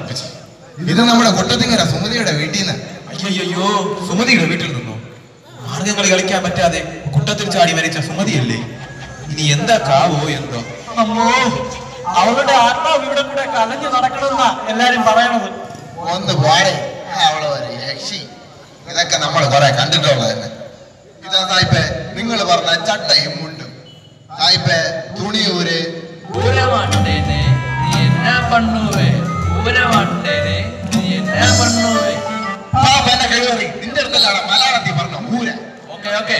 ഒപ്പിച്ച് ഇത് നമ്മുടെ കൊട്ടത്തിങ്ങര സുമതിയുടെ വീട്ടിൽ നിന്ന് അയ്യോ സുമതിയുടെ വീട്ടിൽ നിന്നോ? മാർഗം കളിക്കാൻ പറ്റാതെ കുട്ടത്തിൽ ചാടി മരിച്ച സുമതിയല്ലേ? ഇനി എന്താ കാവോ എന്തോ? അമ്മോ അവളുടെ ആത്മാവ് ഇവിടെ കൂടെ കലഞ്ഞു നടക്കണമെന്നാ എല്ലാരും പറയണത്. ഒന്ന് പോരെ. അവൾ ഒരു രക്ഷി. ഇതൊക്കെ നമ്മൾ കുറെ കണ്ടിട്ടുള്ളത് തന്നെ ഇതാ സായിപ്പേ നിങ്ങൾ പറഞ്ഞ ചട്ടയും മുണ്ടും. സായിപ്പേ തുണിയൂര് പൂരമാട്ടേനെ നീ പറഞ്ഞു ഓക്കെ ഓക്കെ.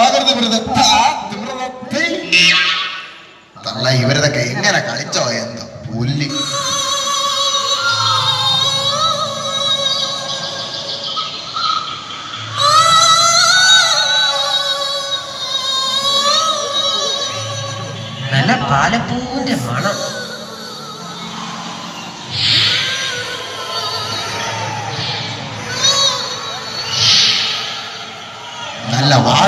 തിമൃതത്തെ. തള്ള ഇവരതൊക്കെ എങ്ങനെ കളിച്ചോ എന്തോ പുല്ലി നല്ല പാലപ്പൂവിന്റെ മണം നല്ല വാഴ